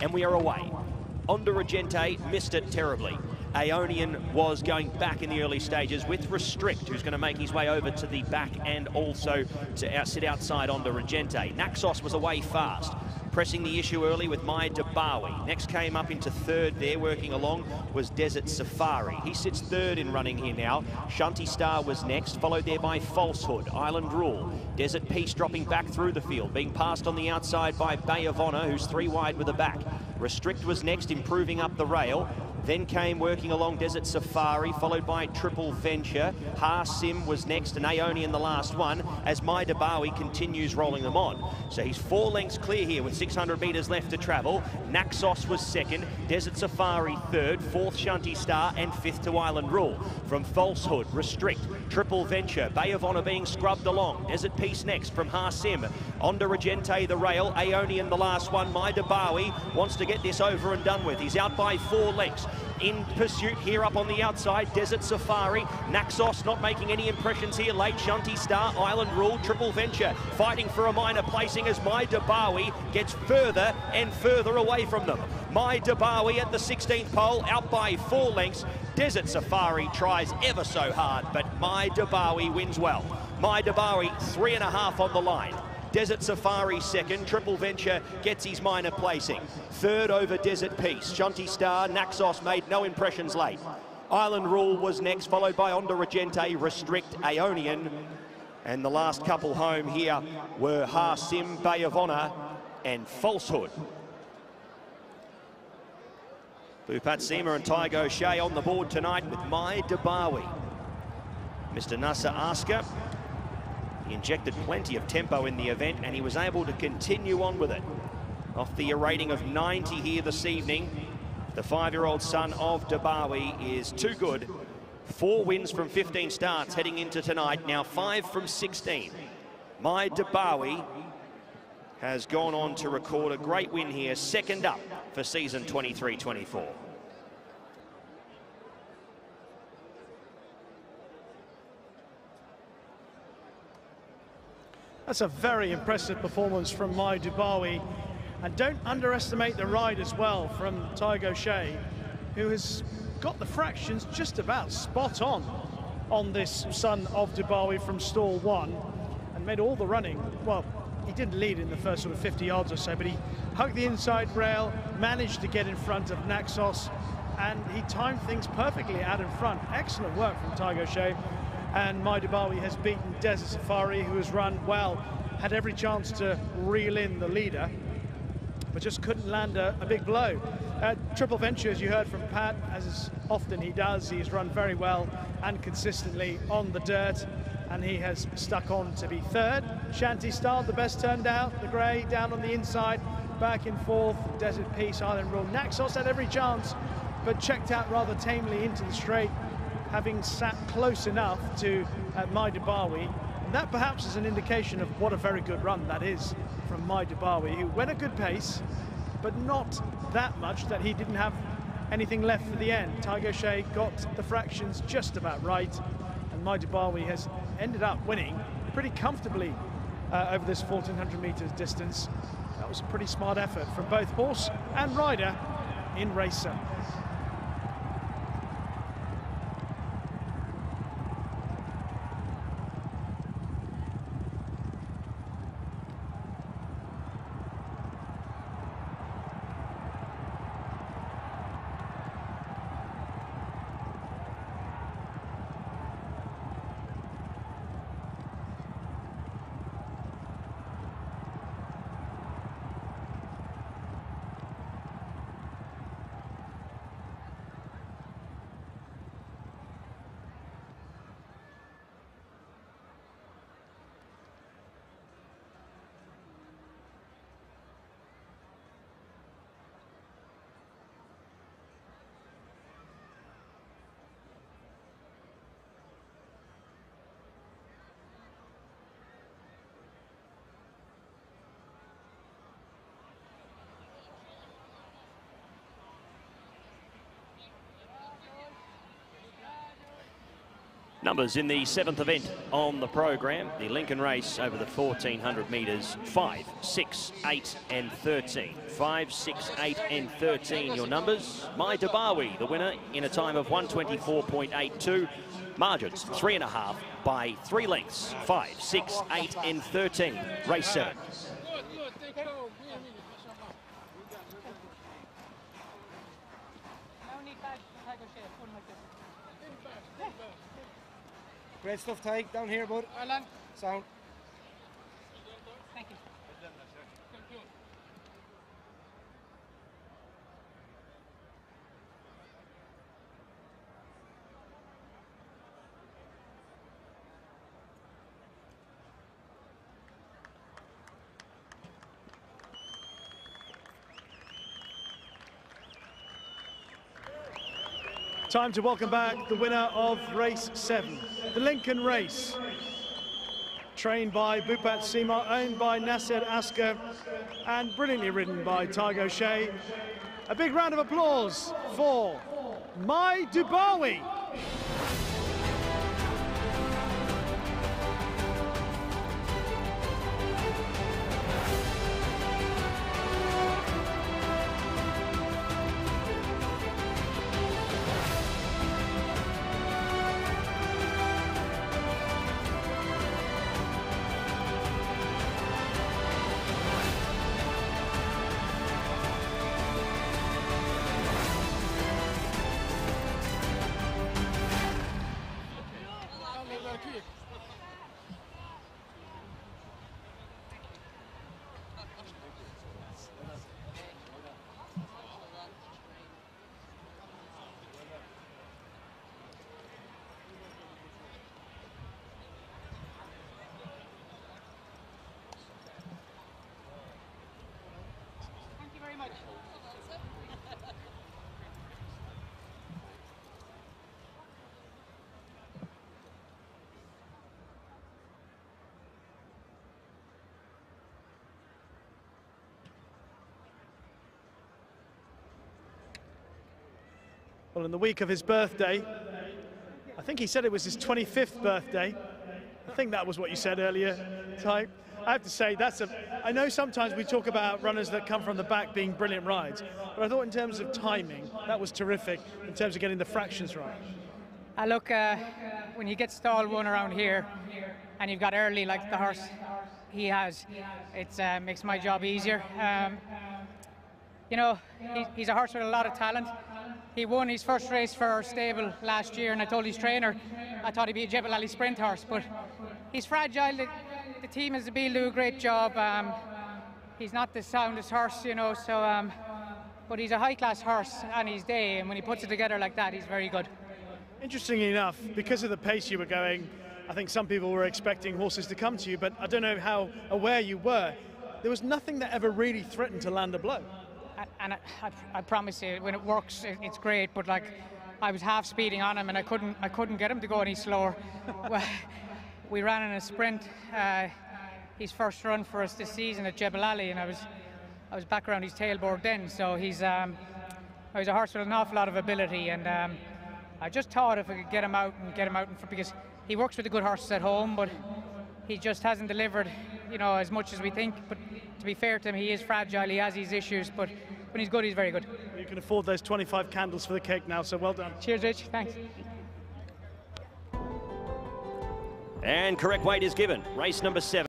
and we are away. Onda Regente missed it terribly. Aeonian was going back in the early stages with Restrict, who's going to make his way over to the back and also to sit outside Onda Regente. Naxos was away fast pressing the issue early with My Dubawi. Next came up into third there, working along, was Desert Safari. He sits third in running here now. Shanti Star was next, followed there by Falsehood, Island Rule. Desert Peace dropping back through the field, being passed on the outside by Bay of Honor, who's three wide with a back. Restrict was next, improving up the rail. Then came working along Desert Safari, followed by Triple Venture. Ha Sim was next, and Aoni in the last one, as My Dubawi continues rolling them on. So he's four lengths clear here with 600 metres left to travel. Naxos was second, Desert Safari third, fourth Shanti Star, and fifth to Island Rule. From Falsehood, Restrict, Triple Venture, Bay of Honor being scrubbed along. Desert Peace next from Ha Sim. Onda Regente, the rail. Aoni in the last one. My Dubawi wants to get this over and done with. He's out by four lengths in pursuit here up on the outside. Desert Safari, Naxos not making any impressions here late. Shanti Star, Island Rule, Triple Venture fighting for a minor placing as My Dubawi gets further and further away from them. My Dubawi at the 16th pole, out by four lengths. Desert Safari tries ever so hard, but My Dubawi wins well. My Dubawi, three and a half on the line. Desert Safari second. Triple Venture gets his minor placing. Third over Desert Peace. Shanti Star, Naxos made no impressions late. Island Rule was next, followed by Onda Regente, Restrict, Aeonian. And the last couple home here were Ha Sim, Bay of Honor, and Falsehood. Bhupat Seemar and Tadhg O'Shea on the board tonight with My Dubawi. Mr. Nasser Asker he injected plenty of tempo in the event and he was able to continue on with it. Off the rating of 90 here this evening, the five-year-old son of Dubawi is too good. Four wins from 15 starts heading into tonight, now five from 16. My Dubawi has gone on to record a great win here, second up for season 23-24. That's a very impressive performance from My Dubawi. And don't underestimate the ride as well from Tadhg O'Shea, who has got the fractions just about spot on on this son of Dubawi from stall one and made all the running. Well, he didn't lead in the first sort of 50 yards or so, but he hugged the inside rail, managed to get in front of Naxos, and he timed things perfectly out in front. Excellent work from Tadhg O'Shea and My Dubawi has beaten Desert Safari, who has run well, had every chance to reel in the leader, but just couldn't land a, a big blow. Uh, Triple Venture, as you heard from Pat, as often he does, he's run very well and consistently on the dirt, and he has stuck on to be third. Shanti Star, the best turned out, the grey down on the inside, back in fourth, Desert Peace, Island Rule. Naxos had every chance, but checked out rather tamely into the straight having sat close enough to uh, My Dubawi. And that perhaps is an indication of what a very good run that is from My Dubawi, who went a good pace, but not that much that he didn't have anything left for the end. Tadhg O'Shea got the fractions just about right, and My Dubawi has ended up winning pretty comfortably uh, over this 1400 meters distance. That was a pretty smart effort from both horse and rider in Racer. Numbers in the seventh event on the program, the Lincoln race over the 1400 metres, 5, 6, 8 and 13. 5, 6, 8 and 13 your numbers. My Dubawi, the winner in a time of 124.82. Margins, three and a half by three lengths, 5, 6, 8 and 13. Race 7. Great stuff, Ty. Down here, bud. Well. Sound. Time to welcome back the winner of race seven, the Lincoln race. Trained by Bhupat Seemar, owned by Nasser Asker, and brilliantly ridden by Tadhg O'Shea. A big round of applause for My Dubawi. Well, in the week of his birthday, I think he said it was his 25th birthday. I think that was what you said earlier, Ty. I have to say, that's a. I know sometimes we talk about runners that come from the back being brilliant rides, but I thought in terms of timing, that was terrific in terms of getting the fractions right. Uh, look, uh, when you get stall one around here and you've got early like the horse he has, it uh, makes my job easier. Um, you know, he, he's a horse with a lot of talent. He won his first race for our stable last year, and I told his trainer I thought he'd be a Jebel Ali sprint horse, but he's fragile. The, the team has been do a great job. Um, he's not the soundest horse, you know, so. Um, but he's a high-class horse on his day, and when he puts it together like that, he's very good. Interestingly enough, because of the pace you were going, I think some people were expecting horses to come to you, but I don't know how aware you were. There was nothing that ever really threatened to land a blow. And I, I, promise you, when it works, it, it's great. But like, I was half speeding on him, and I couldn't, I couldn't get him to go any slower. we ran in a sprint, uh, his first run for us this season at Jebel Ali, and I was, I was back around his tailboard then. So he's, um, he's a horse with an awful lot of ability, and um, I just thought if I could get him out and get him out, in fr- because he works with the good horses at home, but he just hasn't delivered, you know, as much as we think. But to be fair to him, he is fragile. He has his issues, but when he's good, he's very good. You can afford those 25 candles for the cake now, so well done. Cheers, Rich. Thanks. And correct weight is given. Race number seven.